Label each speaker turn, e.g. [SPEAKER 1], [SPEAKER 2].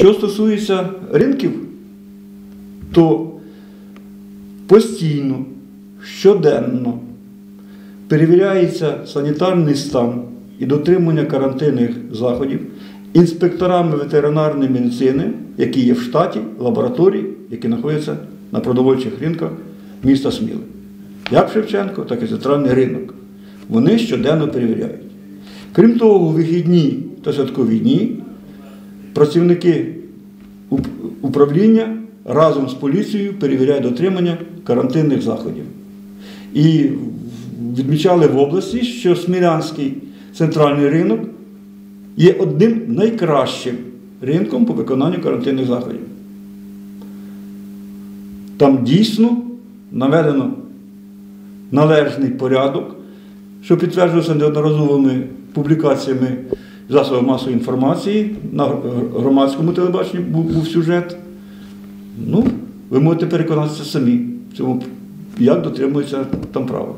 [SPEAKER 1] Що стосується ринків, то постійно, щоденно перевіряється санітарний стан і дотримання карантинних заходів інспекторами ветеринарної медицини, які є в штаті, лабораторії, які знаходяться на продовольчих ринках міста Сміли. Як Шевченко, так і центральний ринок. Вони щоденно перевіряють. Крім того, у вихідні та святкові дні працівники управління разом з поліцією перевіряють дотримання карантинних заходів. І відмічали в області, що Смілянський центральний ринок є одним найкращим ринком по виконанню карантинних заходів. Там дійсно наведено належний порядок, що підтверджується неодноразовими публікаціями засобів масової інформації. На громадському телебаченні був, був сюжет. Ну, ви можете переконатися самі в цьому, як дотримуються там правил.